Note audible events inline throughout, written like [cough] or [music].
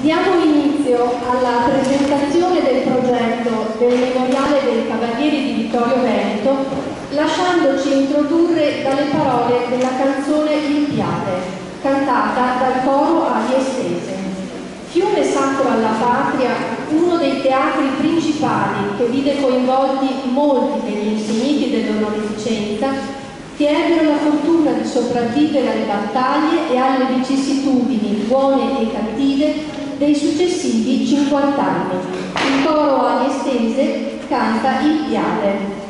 Diamo inizio alla presentazione del progetto del Memoriale dei Cavalieri di Vittorio Veneto lasciandoci introdurre dalle parole della canzone Il Piave, cantata dal coro Ali Estese. Fiume sacro alla patria, uno dei teatri principali che vide coinvolti molti degli insigniti dell'onorificenza, che ebbero la fortuna di sopravvivere alle battaglie e alle vicissitudini buone e cattive dei successivi 50 anni. Il coro Ali Estese canta Il Piave.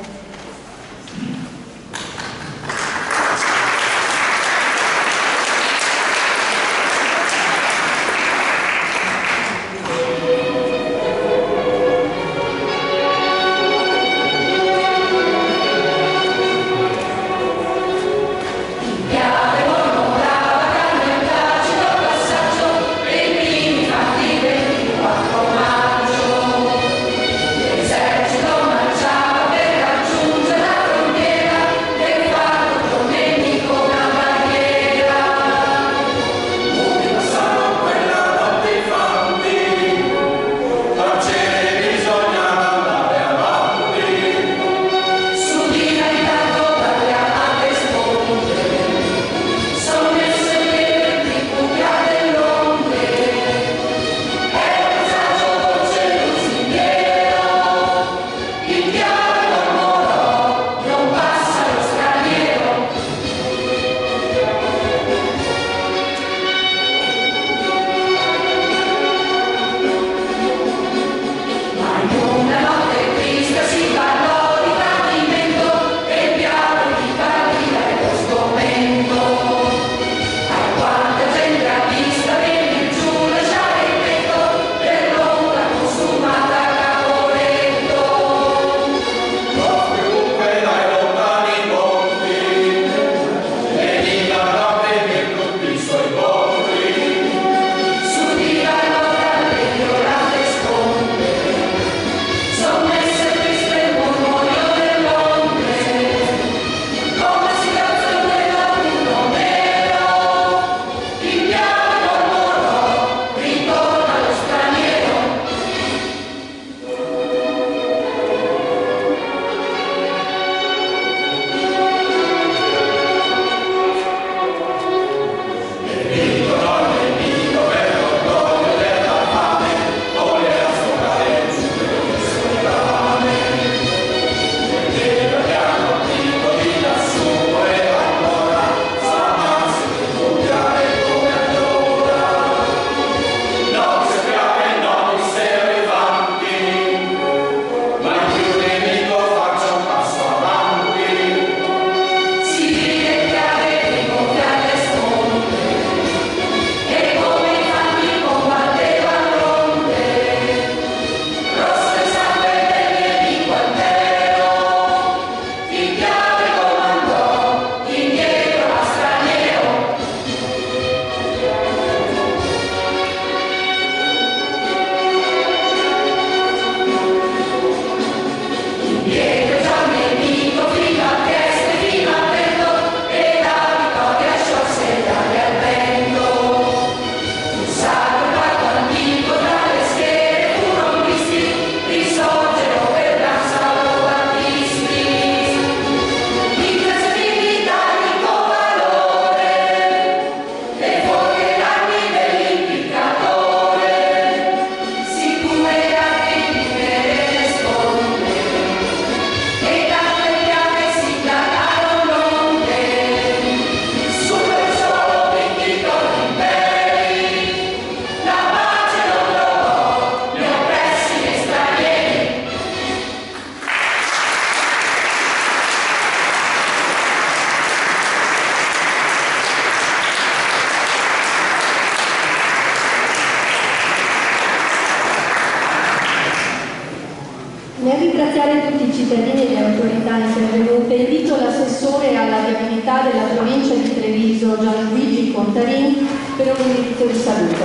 Nel ringraziare tutti i cittadini e le autorità intervenute, invito l'assessore alla viabilità della provincia di Treviso, Gianluigi Contarini, per un indirizzo di saluto.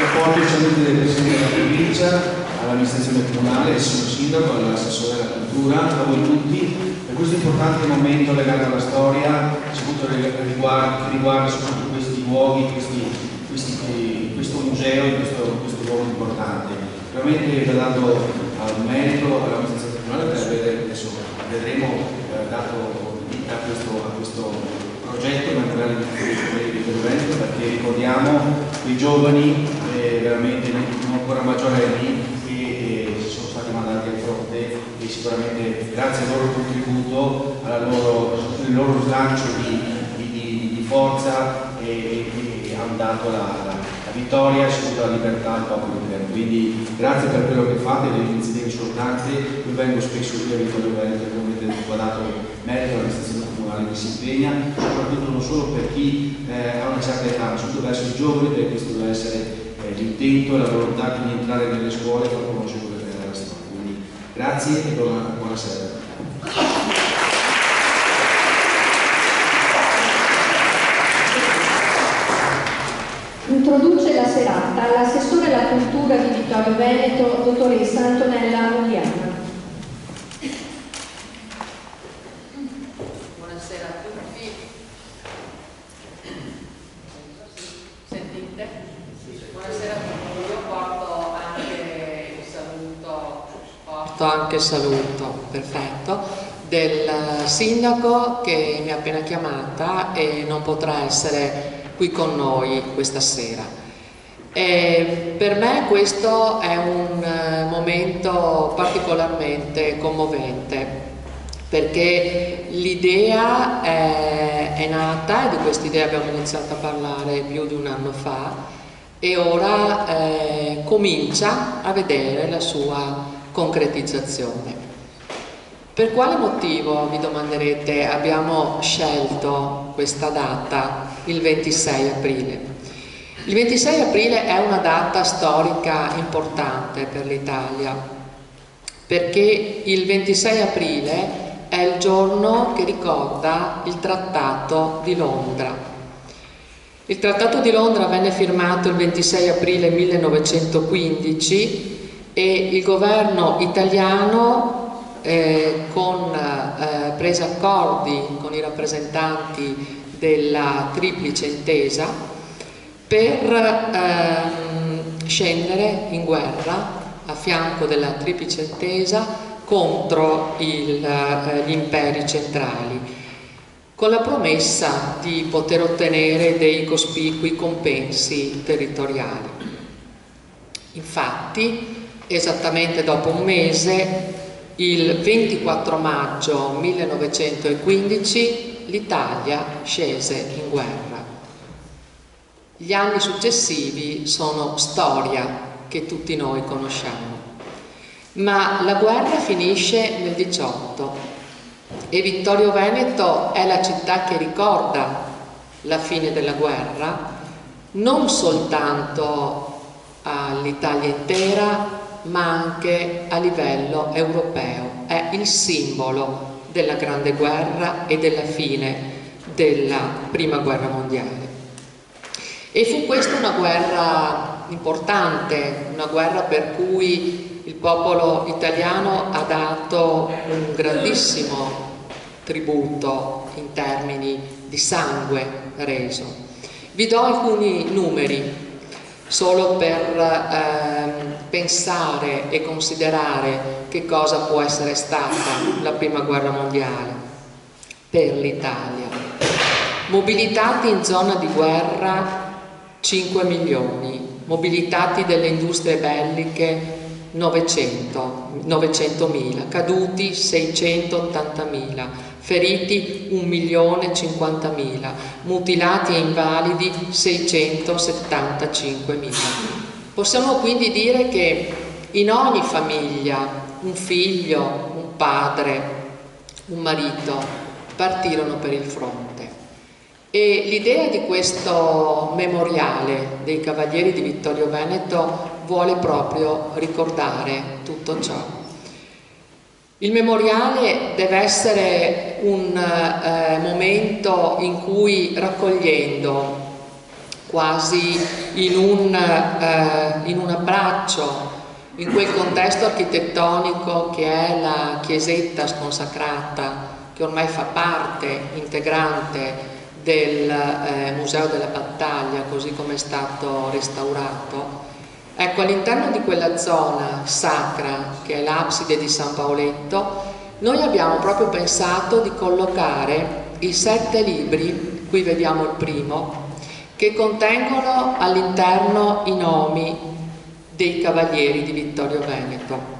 Rapporti e saluti del Presidente della provincia, all'amministrazione comunale, al signor sindaco, all'assessore della cultura, a voi tutti, per questo importante momento legato alla storia, soprattutto riguarda, che riguarda soprattutto questi luoghi, questi, museo, questo, questo luogo importante. Veramente sta dando al merito all'amministrazione comunale per avere adesso vedremo eh, dato vita a questo, a questo progetto memoriale di Veneto perché ricordiamo quei giovani eh, veramente non ancora maggiorenni e sicuramente grazie al loro contributo, loro, al loro slancio di, di, di, forza e, e, hanno dato la, la vittoria e soprattutto la libertà al popolo italiano. Quindi grazie per quello che fate, le iniziative sono tante, io vengo spesso qui a Vittorio Veneto che ovviamente ha dato merito all'amministrazione comunale che si impegna, soprattutto non solo per chi eh, ha una certa età, ma soprattutto verso i giovani perché questo deve essere eh, l'intento e la volontà di entrare nelle scuole e far conoscere Grazie e buona, buonasera. Introduce la serata l'assessore alla cultura di Vittorio Veneto, dottoressa Antonella Mogliana. Buonasera a tutti. Sentite? Buonasera a tutti. Io porto anche il saluto porto anche saluto, perfetto, del sindaco che mi ha appena chiamata e non potrà essere qui con noi questa sera. E per me questo è un eh, momento particolarmente commovente perché l'idea è, è, nata e di questa idea abbiamo iniziato a parlare più di un anno fa e ora eh, comincia a vedere la sua concretizzazione. Per quale motivo, vi domanderete, abbiamo scelto questa data, il 26 aprile? Il 26 aprile è una data storica importante per l'Italia, perché il 26 aprile è il giorno che ricorda il Trattato di Londra. Il Trattato di Londra venne firmato il 26 aprile 1915 e il governo italiano eh, con eh, prese accordi con i rappresentanti della triplice intesa per ehm, scendere in guerra a fianco della triplice intesa contro il, eh, gli imperi centrali con la promessa di poter ottenere dei cospicui compensi territoriali. Infatti esattamente dopo un mese, il 24 maggio 1915, l'Italia scese in guerra. Gli anni successivi sono storia che tutti noi conosciamo. Ma la guerra finisce nel 18 e Vittorio Veneto è la città che ricorda la fine della guerra non soltanto all'Italia intera ma anche a livello europeo. È il simbolo della Grande Guerra e della fine della Prima Guerra Mondiale. E fu questa una guerra importante, una guerra per cui il popolo italiano ha dato un grandissimo tributo in termini di sangue reso. Vi do alcuni numeri solo per ehm, pensare e considerare che cosa può essere stata la prima guerra mondiale per l'Italia. Mobilitati in zona di guerra 5 milioni, mobilitati delle industrie belliche 900, 900.000, caduti 680.000, feriti 1.050.000, mutilati e invalidi 675.000. Possiamo quindi dire che in ogni famiglia un figlio, un padre, un marito partirono per il fronte. E l'idea di questo memoriale dei Cavalieri di Vittorio Veneto vuole proprio ricordare tutto ciò. Il memoriale deve essere un eh, momento in cui raccogliendo quasi in un, eh, in un abbraccio, in quel contesto architettonico che è la chiesetta sconsacrata, che ormai fa parte integrante del eh, Museo della Battaglia, così come è stato restaurato, ecco all'interno di quella zona sacra che è l'abside di San Paoletto, noi abbiamo proprio pensato di collocare i sette libri, qui vediamo il primo, che contengono all'interno i nomi dei cavalieri di Vittorio Veneto.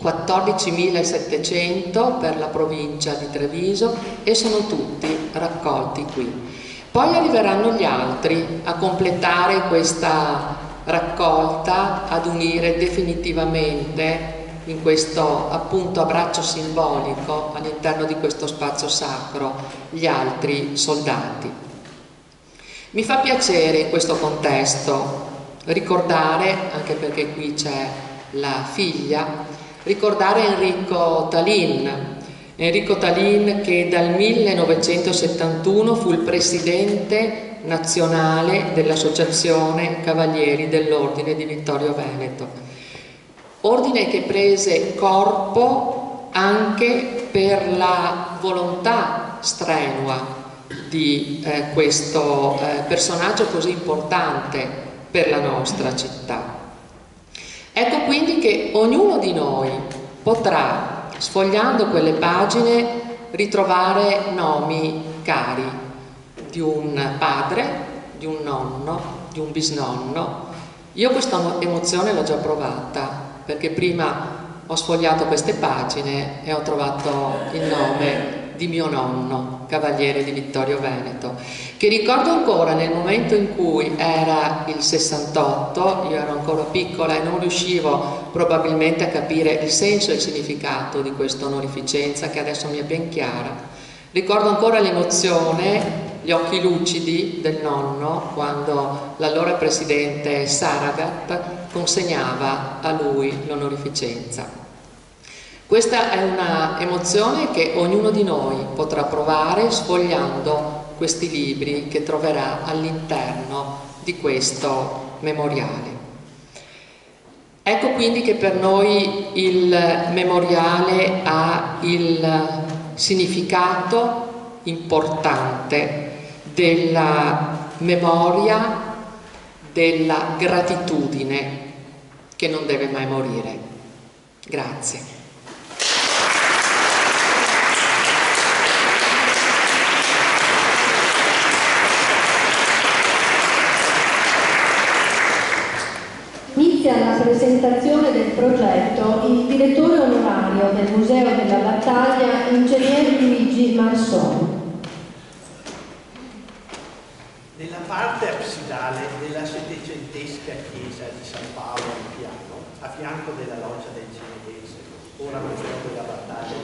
14.700 per la provincia di Treviso e sono tutti raccolti qui. Poi arriveranno gli altri a completare questa raccolta, ad unire definitivamente in questo appunto abbraccio simbolico all'interno di questo spazio sacro gli altri soldati. Mi fa piacere in questo contesto ricordare, anche perché qui c'è la figlia, ricordare Enrico Talin, Enrico Talin che dal 1971 fu il presidente nazionale dell'Associazione Cavalieri dell'Ordine di Vittorio Veneto ordine che prese corpo anche per la volontà strenua di eh, questo eh, personaggio così importante per la nostra città. Ecco quindi che ognuno di noi potrà, sfogliando quelle pagine, ritrovare nomi cari di un padre, di un nonno, di un bisnonno. Io questa emozione l'ho già provata perché prima ho sfogliato queste pagine e ho trovato il nome di mio nonno, cavaliere di Vittorio Veneto, che ricordo ancora nel momento in cui era il 68, io ero ancora piccola e non riuscivo probabilmente a capire il senso e il significato di questa onorificenza che adesso mi è ben chiara. Ricordo ancora l'emozione gli occhi lucidi del nonno quando l'allora presidente Saragat consegnava a lui l'onorificenza. Questa è una emozione che ognuno di noi potrà provare sfogliando questi libri che troverà all'interno di questo memoriale. Ecco quindi che per noi il memoriale ha il significato importante della memoria, della gratitudine che non deve mai morire. Grazie. Inizia la presentazione del progetto il direttore onorario del Museo della Battaglia, ingegner Luigi Marsoni. Nella parte absidale della settecentesca chiesa di San Paolo al piano, a fianco della loggia del Cinedese, ora Museo della Battaglia,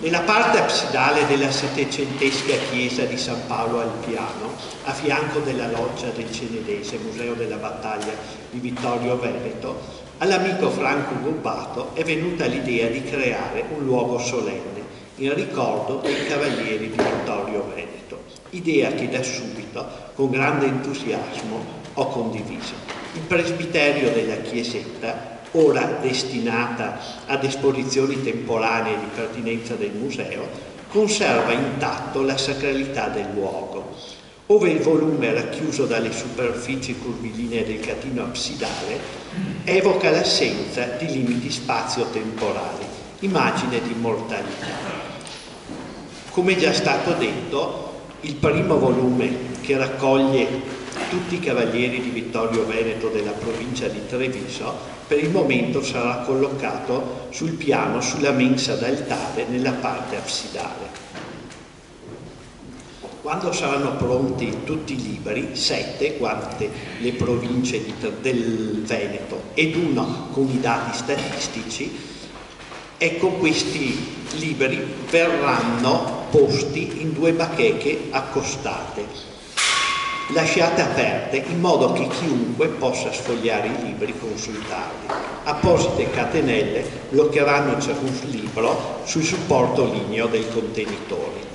nella parte absidale della settecentesca chiesa di San Paolo al piano, a fianco della loggia del Cenedese, Museo della Battaglia di Vittorio Veneto, all'amico Franco Gobbato è venuta l'idea di creare un luogo solenne in ricordo dei cavalieri di Vittorio Veneto, idea che da subito, con grande entusiasmo, ho condiviso. Il presbiterio della chiesetta, ora destinata ad esposizioni temporanee di pertinenza del museo, conserva intatto la sacralità del luogo. Ove il volume racchiuso dalle superfici curvilinee del catino absidale evoca l'assenza di limiti spazio-temporali, immagine di immortalità. Come già stato detto, il primo volume che raccoglie tutti i cavalieri di Vittorio Veneto della provincia di Treviso per il momento sarà collocato sul piano sulla mensa d'altare nella parte absidale. Quando saranno pronti tutti i libri, sette, quante le province di, del Veneto ed uno con i dati statistici, ecco questi libri verranno posti in due bacheche accostate, lasciate aperte in modo che chiunque possa sfogliare i libri e consultarli. Apposite catenelle bloccheranno ciascun libro sul supporto ligneo del contenitore.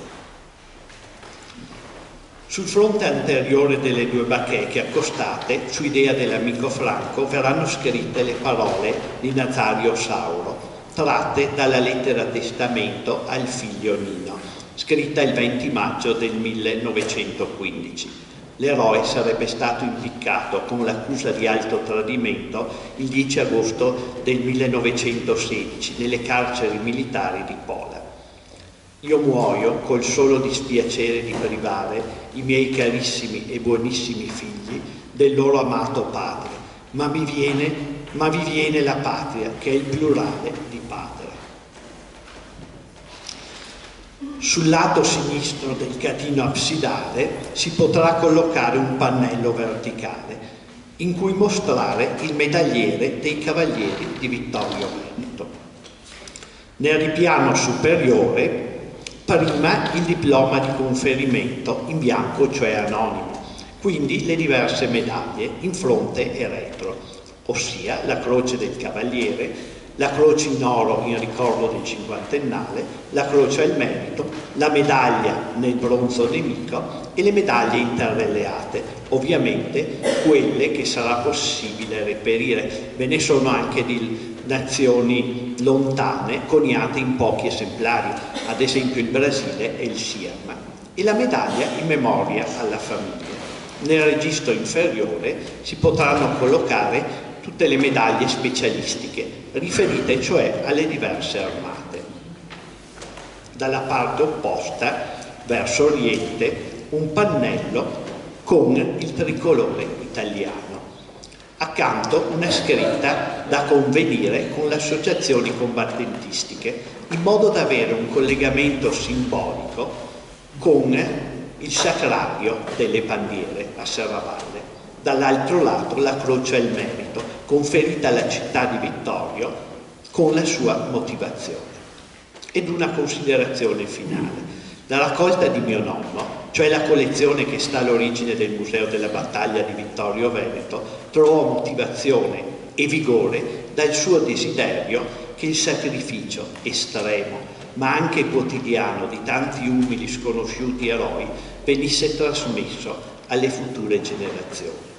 Sul fronte anteriore delle due bacheche accostate, su idea dell'amico Franco, verranno scritte le parole di Nazario Sauro tratte dalla lettera testamento al figlio Nino, scritta il 20 maggio del 1915. L'eroe sarebbe stato impiccato con l'accusa di alto tradimento il 10 agosto del 1916 nelle carceri militari di Pola. Io muoio col solo dispiacere di privare i miei carissimi e buonissimi figli del loro amato padre, ma viene, viene la patria, che è il plurale padre. Sul lato sinistro del catino absidale si potrà collocare un pannello verticale in cui mostrare il medagliere dei Cavalieri di Vittorio Veneto. Nel ripiano superiore prima il diploma di conferimento in bianco, cioè anonimo, quindi le diverse medaglie in fronte e retro, ossia la croce del Cavaliere, la croce in oro in ricordo del cinquantennale, la croce al merito, la medaglia nel bronzo nemico e le medaglie interrelleate, ovviamente quelle che sarà possibile reperire. Ve ne sono anche di nazioni lontane coniate in pochi esemplari, ad esempio il Brasile e il Siam, e la medaglia in memoria alla famiglia. Nel registro inferiore si potranno collocare tutte le medaglie specialistiche, riferite cioè alle diverse armate. Dalla parte opposta, verso oriente, un pannello con il tricolore italiano. Accanto una scritta da convenire con le associazioni combattentistiche, in modo da avere un collegamento simbolico con il sacrario delle bandiere a Serravalle. Dall'altro lato la croce al merito, conferita alla città di Vittorio con la sua motivazione. Ed una considerazione finale. La raccolta di mio nonno, cioè la collezione che sta all'origine del Museo della Battaglia di Vittorio Veneto, trovò motivazione e vigore dal suo desiderio che il sacrificio estremo, ma anche quotidiano di tanti umili sconosciuti eroi venisse trasmesso alle future generazioni.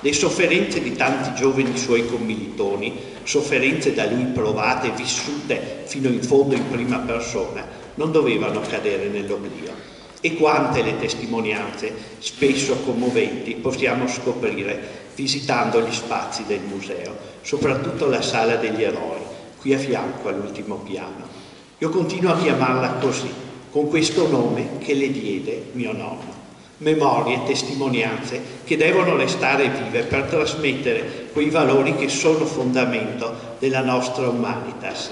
Le sofferenze di tanti giovani suoi commilitoni, sofferenze da lui provate e vissute fino in fondo in prima persona, non dovevano cadere nell'oblio. E quante le testimonianze, spesso commoventi, possiamo scoprire visitando gli spazi del museo, soprattutto la sala degli eroi, qui a fianco all'ultimo piano. Io continuo a chiamarla così, con questo nome che le diede mio nonno memorie, testimonianze che devono restare vive per trasmettere quei valori che sono fondamento della nostra humanitas.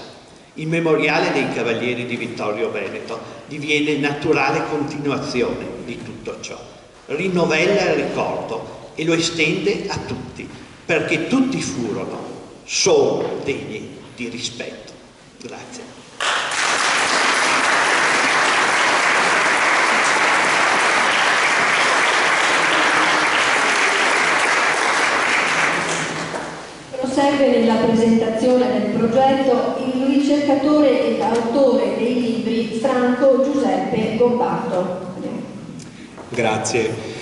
Il memoriale dei Cavalieri di Vittorio Veneto diviene naturale continuazione di tutto ciò. Rinnovella il ricordo e lo estende a tutti, perché tutti furono, sono degni di rispetto. Grazie. Prosegue nella presentazione del progetto il ricercatore ed autore dei libri Franco Giuseppe Gombato. Grazie.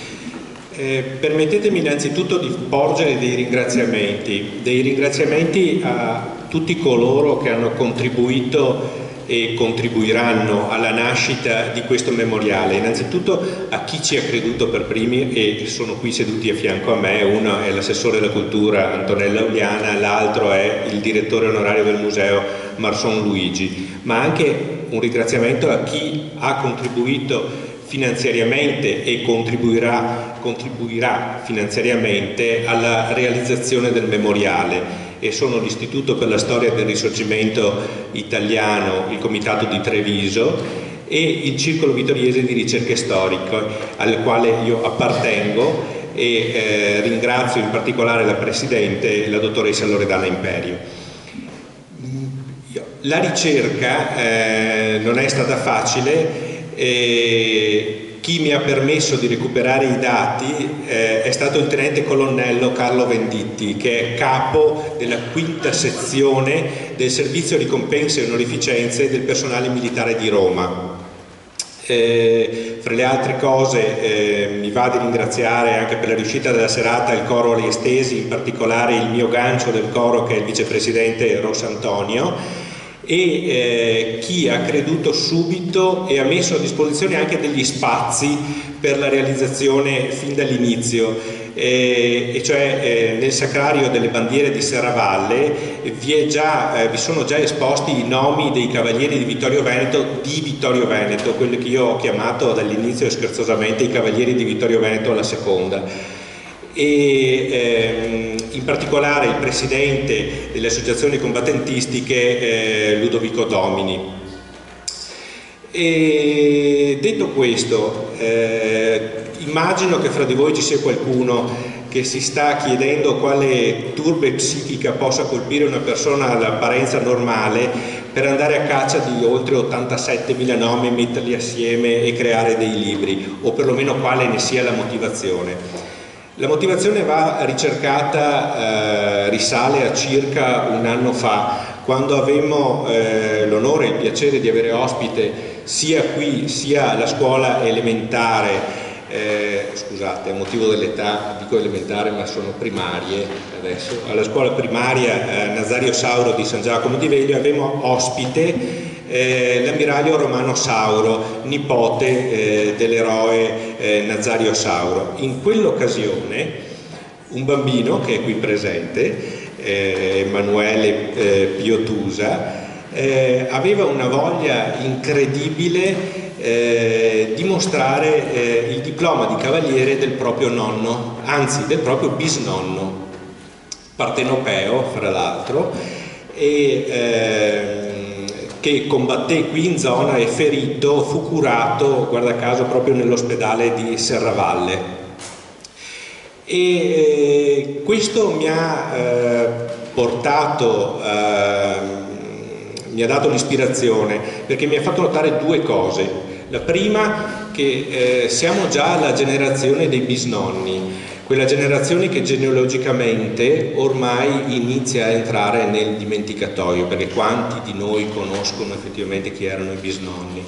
Eh, permettetemi innanzitutto di porgere dei ringraziamenti, dei ringraziamenti a tutti coloro che hanno contribuito e contribuiranno alla nascita di questo memoriale. Innanzitutto a chi ci ha creduto per primi e sono qui seduti a fianco a me, uno è l'assessore della cultura Antonella Uliana, l'altro è il direttore onorario del museo Marson Luigi, ma anche un ringraziamento a chi ha contribuito finanziariamente e contribuirà, contribuirà finanziariamente alla realizzazione del memoriale e sono l'Istituto per la Storia del Risorgimento Italiano, il Comitato di Treviso e il Circolo Vittoriese di Ricerche Storiche al quale io appartengo e eh, ringrazio in particolare la Presidente, la dottoressa Loredana Imperio. La ricerca eh, non è stata facile e chi mi ha permesso di recuperare i dati eh, è stato il tenente colonnello Carlo Venditti, che è capo della quinta sezione del servizio ricompense e onorificenze del personale militare di Roma. Eh, fra le altre cose eh, mi va di ringraziare anche per la riuscita della serata il coro alle estesi, in particolare il mio gancio del coro che è il vicepresidente Rosantonio e eh, chi ha creduto subito e ha messo a disposizione anche degli spazi per la realizzazione fin dall'inizio. Eh, e cioè eh, nel sacrario delle bandiere di Serravalle vi, già, eh, vi, sono già esposti i nomi dei cavalieri di Vittorio Veneto di Vittorio Veneto, quelli che io ho chiamato dall'inizio scherzosamente i cavalieri di Vittorio Veneto alla seconda e ehm, in particolare il presidente delle associazioni combattentistiche eh, Ludovico Domini. E detto questo, eh, immagino che fra di voi ci sia qualcuno che si sta chiedendo quale turbe psichica possa colpire una persona all'apparenza normale per andare a caccia di oltre 87.000 nomi, metterli assieme e creare dei libri, o perlomeno quale ne sia la motivazione. La motivazione va ricercata, eh, risale a circa un anno fa, quando avemmo eh, l'onore e il piacere di avere ospite sia qui sia alla scuola elementare, eh, scusate, a motivo dell'età dico elementare ma sono primarie adesso, alla scuola primaria eh, Nazario Sauro di San Giacomo di Veglio avevamo ospite eh, l'ammiraglio Romano Sauro, nipote eh, dell'eroe eh, Nazario Sauro. In quell'occasione un bambino che è qui presente, eh, Emanuele eh, Piotusa, eh, aveva una voglia incredibile di mostrare il diploma di cavaliere del proprio nonno, anzi del proprio bisnonno, partenopeo fra l'altro, e che combatté qui in zona e ferito fu curato, guarda caso, proprio nell'ospedale di Serravalle. E eh, questo mi ha eh, portato, eh, mi ha dato l'ispirazione perché mi ha fatto notare due cose. La prima che eh, siamo già alla generazione dei bisnonni, quella generazione che genealogicamente ormai inizia a entrare nel dimenticatoio, perché quanti di noi conoscono effettivamente chi erano i bisnonni.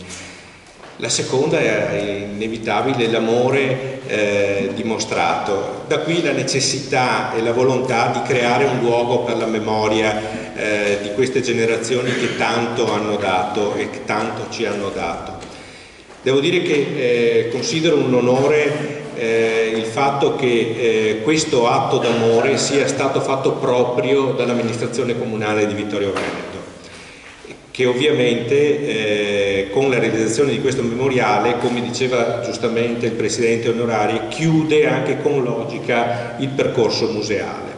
La seconda è inevitabile l'amore eh, dimostrato, da qui la necessità e la volontà di creare un luogo per la memoria eh, di queste generazioni che tanto hanno dato e che tanto ci hanno dato. Devo dire che eh, considero un onore eh, il fatto che eh, questo atto d'amore sia stato fatto proprio dall'amministrazione comunale di Vittorio Veneto che ovviamente eh, con la realizzazione di questo memoriale, come diceva giustamente il Presidente onorario, chiude anche con logica il percorso museale.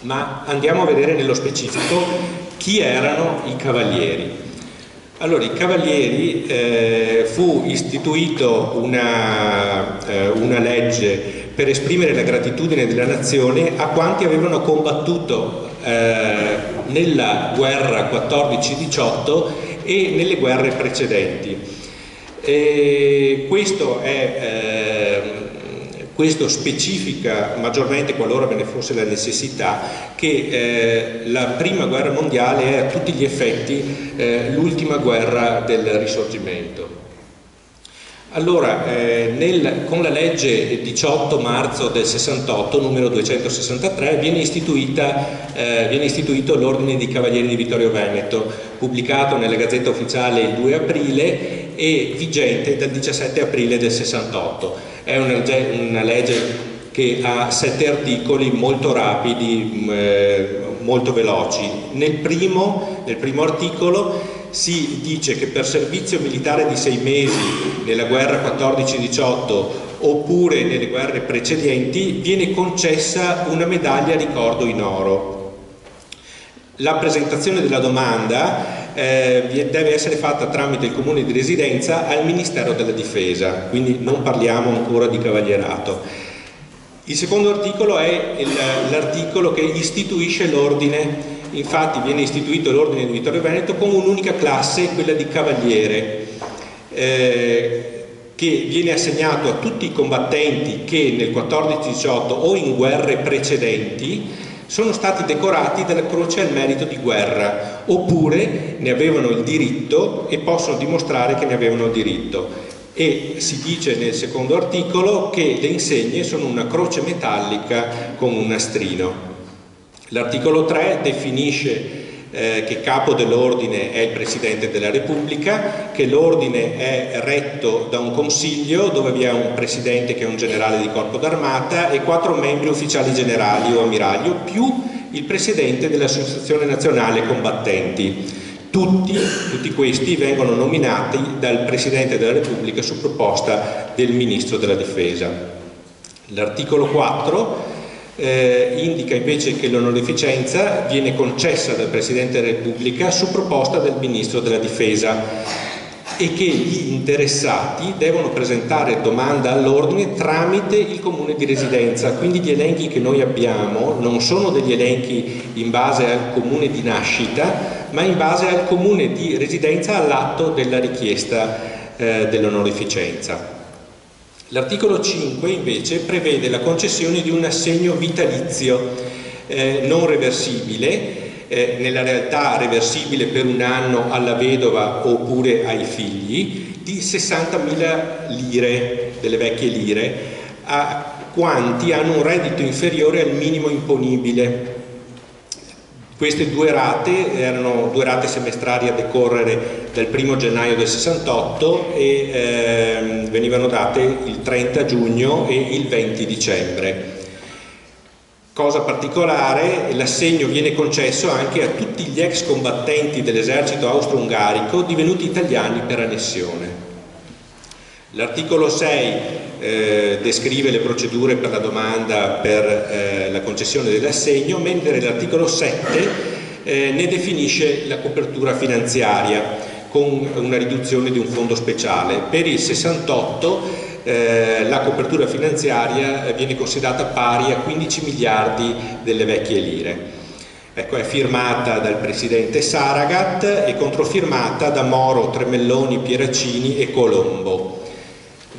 Ma andiamo a vedere nello specifico chi erano i cavalieri. Allora, i Cavalieri eh, fu istituito una, eh, una, legge per esprimere la gratitudine della nazione a quanti avevano combattuto eh, nella guerra 14-18 e nelle guerre precedenti. E questo è eh, questo specifica maggiormente, qualora ve ne fosse la necessità, che eh, la prima guerra mondiale è a tutti gli effetti eh, l'ultima guerra del risorgimento. Allora, eh, nel, con la legge 18 marzo del 68, numero 263, viene, eh, viene istituito l'Ordine dei Cavalieri di Vittorio Veneto, pubblicato nella Gazzetta Ufficiale il 2 aprile e vigente dal 17 aprile del 68 è una, legge che ha sette articoli molto rapidi, eh, molto veloci. Nel primo, nel primo, articolo si dice che per servizio militare di sei mesi nella guerra 14-18 oppure nelle guerre precedenti viene concessa una medaglia ricordo in oro. La presentazione della domanda eh, deve essere fatta tramite il comune di residenza al Ministero della Difesa, quindi non parliamo ancora di cavalierato. Il secondo articolo è l'articolo che istituisce l'ordine, infatti viene istituito l'ordine di Vittorio Veneto con un'unica classe, quella di cavaliere, eh, che viene assegnato a tutti i combattenti che nel 14-18 o in guerre precedenti sono stati decorati della Croce al merito di guerra, oppure ne avevano il diritto e possono dimostrare che ne avevano il diritto. E si dice nel secondo articolo che le insegne sono una croce metallica con un nastrino. L'articolo 3 definisce eh, che capo dell'ordine è il Presidente della Repubblica, che l'ordine è retto da un consiglio dove vi è un Presidente che è un generale di corpo d'armata e quattro membri ufficiali generali o ammiragli, o più il Presidente dell'Associazione Nazionale Combattenti. Tutti, tutti, questi vengono nominati dal Presidente della Repubblica su proposta del Ministro della Difesa. L'articolo 4 eh, indica invece che l'onorificenza viene concessa dal Presidente della Repubblica su proposta del Ministro della Difesa e che gli interessati devono presentare domanda all'ordine tramite il comune di residenza, quindi gli elenchi che noi abbiamo non sono degli elenchi in base al comune di nascita, ma in base al comune di residenza all'atto della richiesta eh, dell'onorificenza. L'articolo 5 invece prevede la concessione di un assegno vitalizio eh, non reversibile, eh, nella realtà reversibile per un anno alla vedova oppure ai figli, di 60.000 lire, delle vecchie lire, a quanti hanno un reddito inferiore al minimo imponibile queste due rate erano due rate semestrali a decorrere dal 1 gennaio del 68 e eh, venivano date il 30 giugno e il 20 dicembre. Cosa particolare, l'assegno viene concesso anche a tutti gli ex combattenti dell'esercito austro-ungarico divenuti italiani per annessione. L'articolo 6 eh, descrive le procedure per la domanda per eh, la concessione dell'assegno, mentre l'articolo 7 eh, ne definisce la copertura finanziaria con una riduzione di un fondo speciale. Per il 68 eh, la copertura finanziaria viene considerata pari a 15 miliardi delle vecchie lire. Ecco, è firmata dal presidente Saragat e controfirmata da Moro, Tremelloni, Pieraccini e Colombo.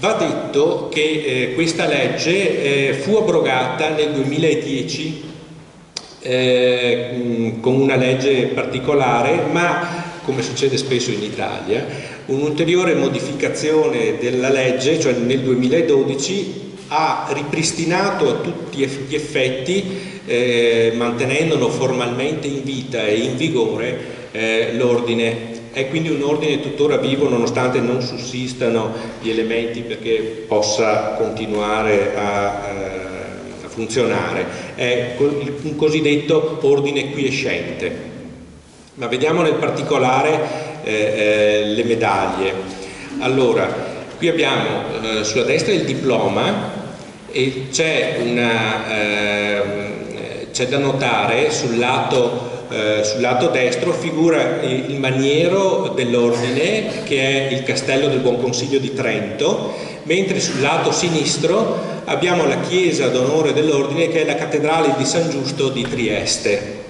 Va detto che eh, questa legge eh, fu abrogata nel 2010 eh, con una legge particolare, ma come succede spesso in Italia, un'ulteriore modificazione della legge, cioè nel 2012, ha ripristinato a tutti gli effetti, eh, mantenendolo formalmente in vita e in vigore, eh, l'ordine è quindi un ordine tuttora vivo nonostante non sussistano gli elementi perché possa continuare a, eh, a funzionare. È un cosiddetto ordine quiescente. Ma vediamo nel particolare eh, eh, le medaglie. Allora, qui abbiamo eh, sulla destra il diploma e c'è, ehm, da notare sul lato eh, sul lato destro figura il maniero dell'ordine che è il castello del Buon Consiglio di Trento, mentre sul lato sinistro abbiamo la chiesa d'onore dell'ordine che è la cattedrale di San Giusto di Trieste.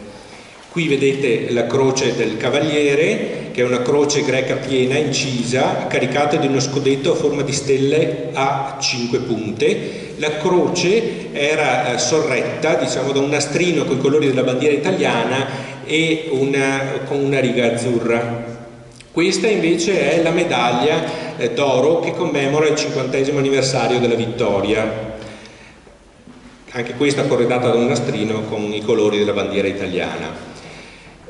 Qui vedete la croce del Cavaliere, che è una croce greca piena, incisa, caricata di uno scudetto a forma di stelle a cinque punte. La croce era eh, sorretta diciamo, da un nastrino con i colori della bandiera italiana e una, con una riga azzurra. Questa invece è la medaglia eh, d'oro che commemora il cinquantesimo anniversario della vittoria. Anche questa corredata da un nastrino con i colori della bandiera italiana.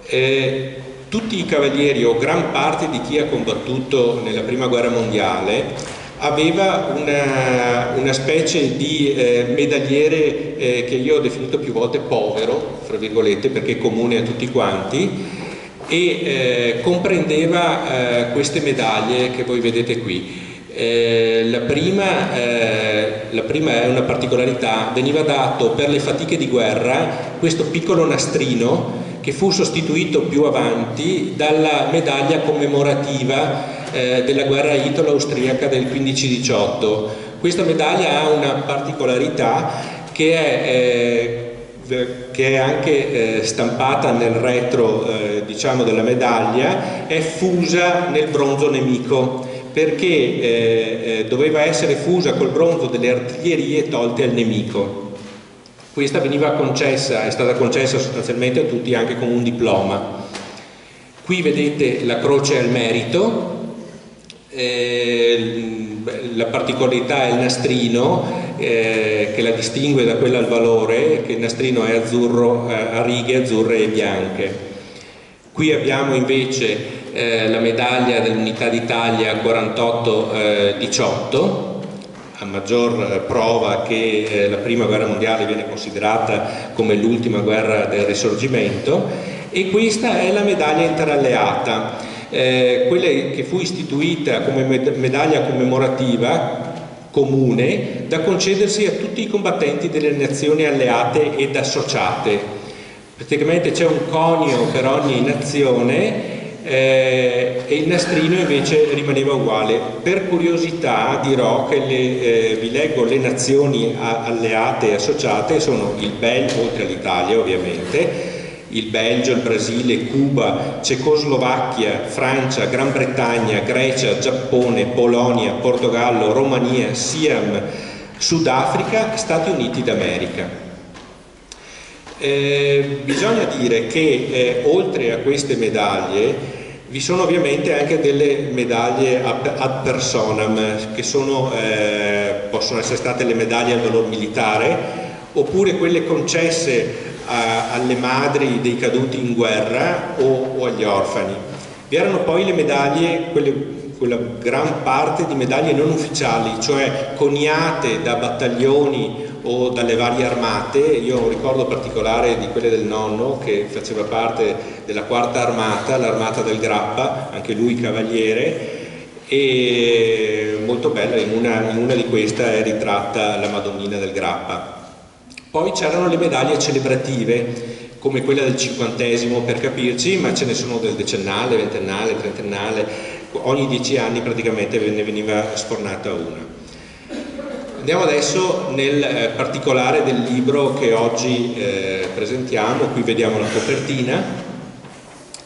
Eh, tutti i cavalieri o gran parte di chi ha combattuto nella prima guerra mondiale aveva una, una specie di eh, medagliere eh, che io ho definito più volte povero, fra virgolette, perché è comune a tutti quanti, e eh, comprendeva eh, queste medaglie che voi vedete qui. Eh, la prima, eh, la, prima, è una particolarità, veniva dato per le fatiche di guerra questo piccolo nastrino che fu sostituito più avanti dalla medaglia commemorativa eh, della guerra italo-austriaca del 15-18. Questa medaglia ha una particolarità che è, eh, che è anche eh, stampata nel retro eh, diciamo della medaglia, è fusa nel bronzo nemico perché eh, doveva essere fusa col bronzo delle artiglierie tolte al nemico. Questa veniva concessa, è stata concessa sostanzialmente a tutti anche con un diploma. Qui vedete la croce al merito, eh, la particolarità è il nastrino eh, che la distingue da quella al valore, che il nastrino è azzurro eh, a righe azzurre e bianche. Qui abbiamo invece eh, la medaglia dell'Unità d'Italia 48-18, a maggior eh, prova che eh, la prima guerra mondiale viene considerata come l'ultima guerra del risorgimento e questa è la medaglia interalleata, eh, quella che fu istituita come medaglia commemorativa comune da concedersi a tutti i combattenti delle nazioni alleate ed associate. Praticamente c'è un conio per ogni nazione eh, e il nastrino invece rimaneva uguale. Per curiosità dirò che le, eh, vi leggo le nazioni alleate e associate, sono il Belgio, oltre all'Italia ovviamente, il Belgio, il Brasile, Cuba, Cecoslovacchia, Francia, Gran Bretagna, Grecia, Giappone, Polonia, Portogallo, Romania, Siam, Sudafrica, Stati Uniti d'America. Eh, bisogna dire che eh, oltre a queste medaglie vi sono ovviamente anche delle medaglie ad personam che sono, eh, possono essere state le medaglie al valor militare oppure quelle concesse alle madri dei caduti in guerra o, o agli orfani. Vi erano poi le medaglie, quelle, quella gran parte di medaglie non ufficiali, cioè coniate da battaglioni o dalle varie armate, io ho un ricordo particolare di quelle del nonno che faceva parte della quarta armata, l'armata del Grappa, anche lui cavaliere, e molto bella, in una, in una di queste è ritratta la Madonnina del Grappa. Poi c'erano le medaglie celebrative, come quella del cinquantesimo per capirci, ma ce ne sono del decennale, ventennale, trentennale, ogni dieci anni praticamente ne veniva sfornata una. Andiamo adesso nel eh, particolare del libro che oggi eh, presentiamo, qui vediamo la copertina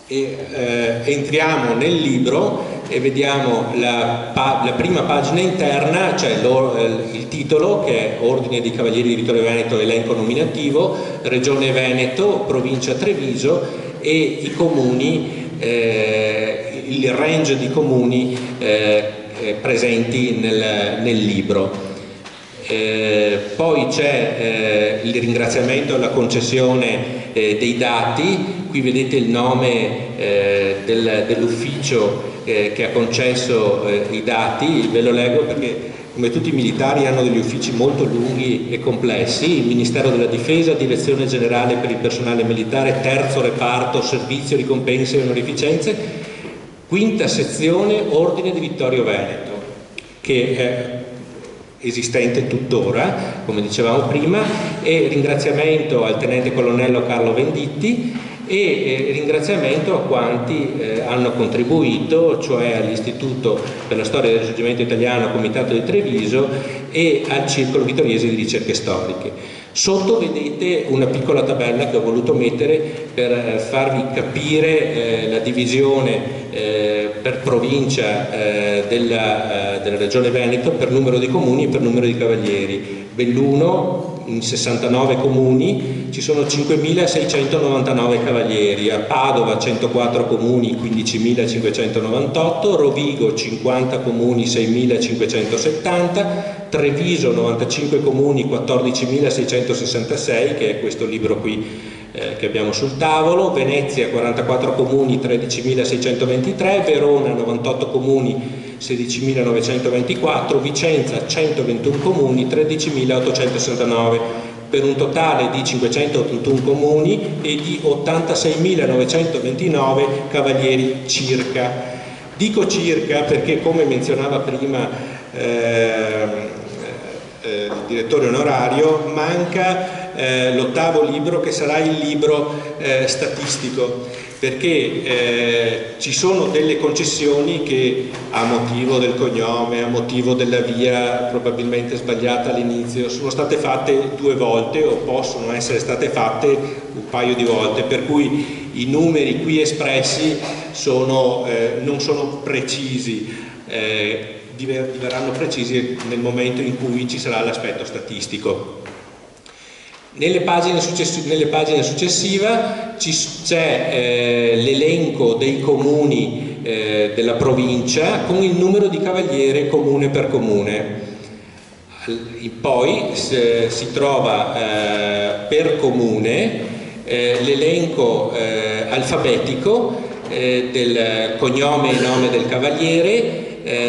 e eh, entriamo nel libro e vediamo la, la prima pagina interna, cioè eh, il titolo che è Ordine dei Cavalieri di Vittorio Veneto, elenco nominativo, Regione Veneto, provincia Treviso e i comuni, eh, il range di comuni eh, presenti nel, nel libro. Eh, poi c'è eh, il ringraziamento alla concessione eh, dei dati, qui vedete il nome eh, del, dell'ufficio eh, che ha concesso eh, i dati, ve lo leggo perché come tutti i militari hanno degli uffici molto lunghi e complessi, il Ministero della Difesa, Direzione Generale per il Personale Militare, Terzo Reparto, Servizio Ricompense e Onorificenze, quinta sezione Ordine di Vittorio Veneto, che è esistente tuttora, come dicevamo prima, e ringraziamento al tenente colonnello Carlo Venditti e eh, ringraziamento a quanti eh, hanno contribuito, cioè all'Istituto per la Storia del Risorgimento Italiano, Comitato di Treviso e al Circolo Vittoriese di Ricerche Storiche. Sotto vedete una piccola tabella che ho voluto mettere per eh, farvi capire eh, la divisione eh, per provincia eh, della, eh, della, Regione Veneto per numero di comuni e per numero di cavalieri. Belluno in 69 comuni ci sono 5.699 cavalieri, a Padova 104 comuni 15.598, Rovigo 50 comuni 6.570, Treviso 95 comuni 14.666 che è questo libro qui eh, che abbiamo sul tavolo, Venezia 44 comuni 13.623, Verona 98 comuni 16.924, Vicenza 121 comuni 13.869 per un totale di 581 comuni e di 86.929 cavalieri circa. Dico circa perché come menzionava prima eh, eh, il direttore onorario, manca eh, l'ottavo libro che sarà il libro eh, statistico, perché eh, ci sono delle concessioni che a motivo del cognome, a motivo della via probabilmente sbagliata all'inizio, sono state fatte due volte o possono essere state fatte un paio di volte, per cui i numeri qui espressi sono, eh, non sono precisi. Eh, diverranno precisi nel momento in cui ci sarà l'aspetto statistico. Nelle pagine, nelle pagine successive c'è eh, l'elenco dei comuni eh, della provincia con il numero di cavaliere comune per comune. Poi si trova eh, per comune eh, l'elenco eh, alfabetico eh, del cognome e nome del cavaliere,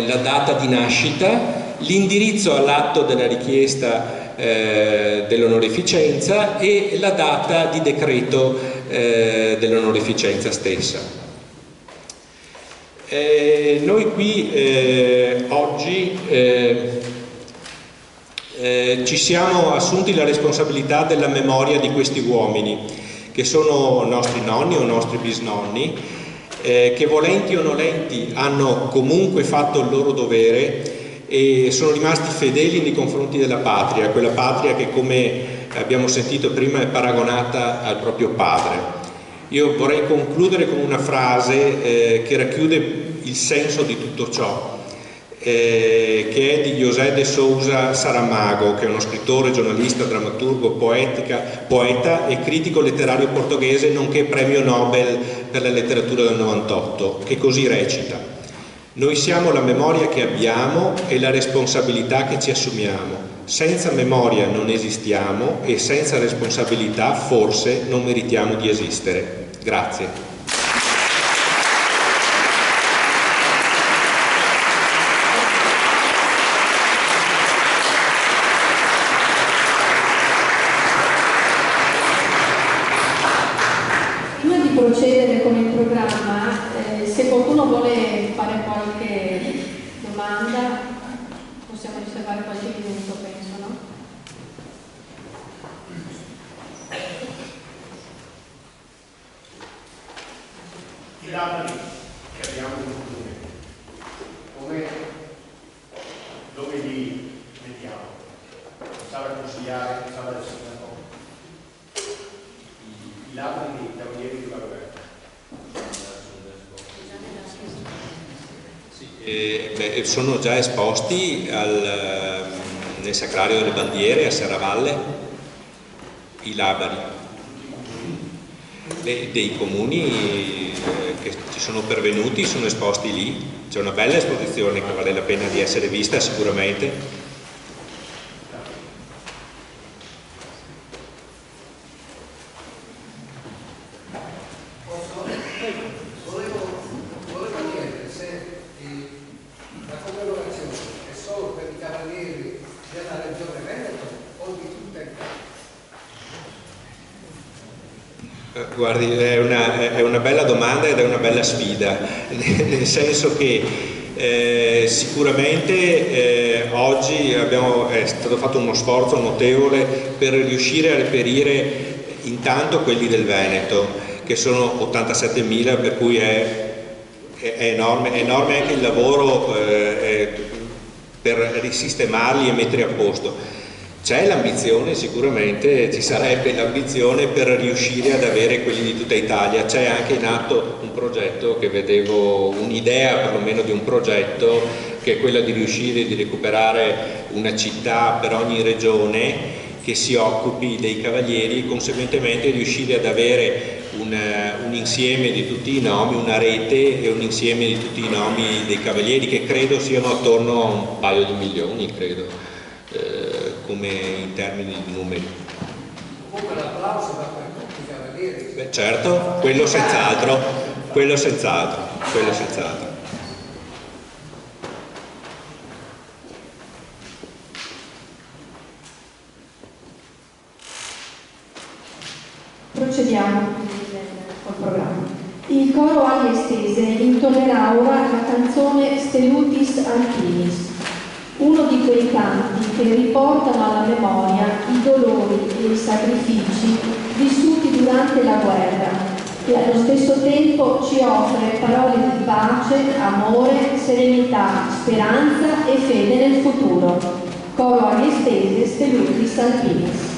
la data di nascita, l'indirizzo all'atto della richiesta eh, dell'onorificenza e la data di decreto eh, dell'onorificenza stessa. Eh, noi qui oggi ci siamo assunti la responsabilità della memoria di questi uomini, che sono nostri nonni o nostri bisnonni, che volenti o nolenti hanno comunque fatto il loro dovere e sono rimasti fedeli nei confronti della patria, quella patria che come abbiamo sentito prima è paragonata al proprio padre. Io vorrei concludere con una frase eh, che racchiude il senso di tutto ciò, eh, che è di José de Souza Saramago, che è uno scrittore, giornalista, drammaturgo, poetica, poeta e critico letterario portoghese, nonché premio Nobel per la letteratura del 98, che così recita. Noi siamo la memoria che abbiamo e la responsabilità che ci assumiamo. Senza memoria non esistiamo e senza responsabilità forse non meritiamo di esistere. Grazie. procedere con il programma, eh, se qualcuno vuole fare qualche domanda, possiamo riservare qualche minuto, penso, no? I labri che abbiamo in comune, come, dove li vediamo? Stava a consigliare, stava a i labri dei cavalieri di Valverde. Eh, sono già esposti al, ehm, nel Sacrario delle Bandiere a Serravalle i labari. Le, dei comuni eh, che ci sono pervenuti sono esposti lì. C'è una bella esposizione che vale la pena di essere vista sicuramente Guardi, è una, è una, bella domanda ed è una bella sfida, [laughs] nel senso che eh, sicuramente eh, oggi abbiamo, è stato fatto uno sforzo notevole per riuscire a reperire intanto quelli del Veneto, che sono 87.000, per cui è, è, enorme, è, enorme, anche il lavoro eh, per risistemarli e metterli a posto c'è l'ambizione, sicuramente ci sarebbe l'ambizione per riuscire ad avere quelli di tutta Italia, c'è anche in atto un progetto che vedevo, un'idea perlomeno di un progetto che è quella di riuscire di recuperare una città per ogni regione che si occupi dei cavalieri e conseguentemente riuscire ad avere un, un, insieme di tutti i nomi, una rete e un insieme di tutti i nomi dei cavalieri che credo siano attorno a un paio di milioni, credo. Come in termini di numeri. Comunque l'applauso va per tutti i cavalieri. Beh, certo, quello senz'altro, quello senz'altro, quello senz'altro. Procediamo col programma. Il coro ali estese intonerà ora la canzone Stelutis Alpinis uno di quei canti che riportano alla memoria i dolori e i sacrifici vissuti durante la guerra e allo stesso tempo ci offre parole di pace, amore, serenità, speranza e fede nel futuro. Coro Ariestese, Steluti Salpinis. consegneranno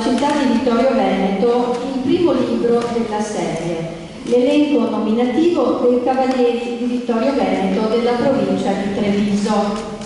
città di Vittorio Veneto il primo libro della serie, l'elenco nominativo dei Cavalieri di Vittorio Veneto della provincia di Treviso.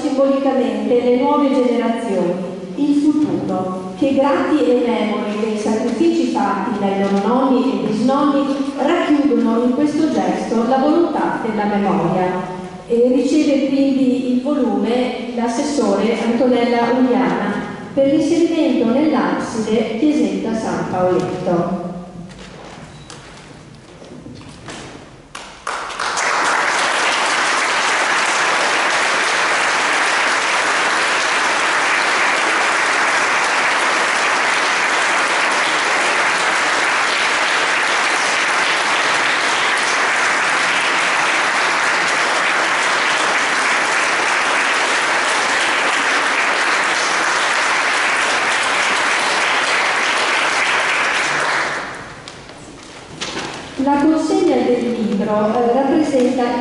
simbolicamente le nuove generazioni, il futuro, che grati e memori dei sacrifici fatti dai loro nonni e bisnonni racchiudono in questo gesto la volontà della memoria. E riceve quindi il volume l'assessore Antonella Uliana per l'inserimento nell'abside chiesetta San Paoletto.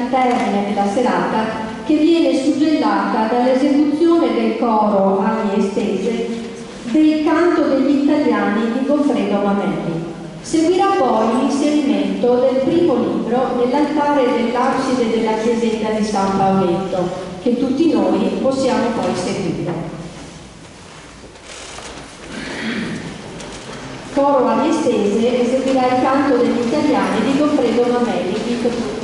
Termine della serata che viene suggellata dall'esecuzione del coro ali estese del canto degli italiani di Goffredo Mamelli. Seguirà poi l'inserimento del primo libro nell'altare dell'abside della chiesetta di San Paoletto, che tutti noi possiamo poi seguire. Coro ali estese eseguirà il canto degli italiani di Goffredo Mamelli,